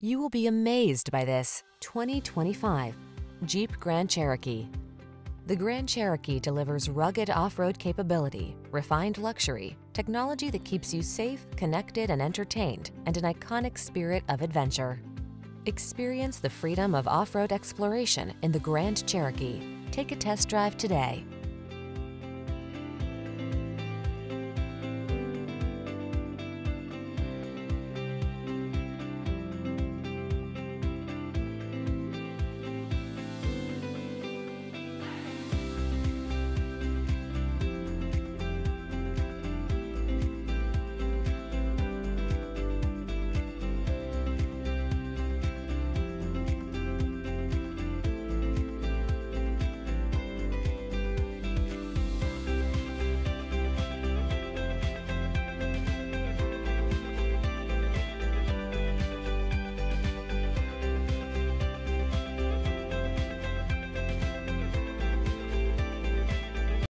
You will be amazed by this 2025 Jeep Grand Cherokee. The Grand Cherokee delivers rugged off-road capability, refined luxury, technology that keeps you safe, connected, and entertained, and an iconic spirit of adventure. Experience the freedom of off-road exploration in the Grand Cherokee. Take a test drive today.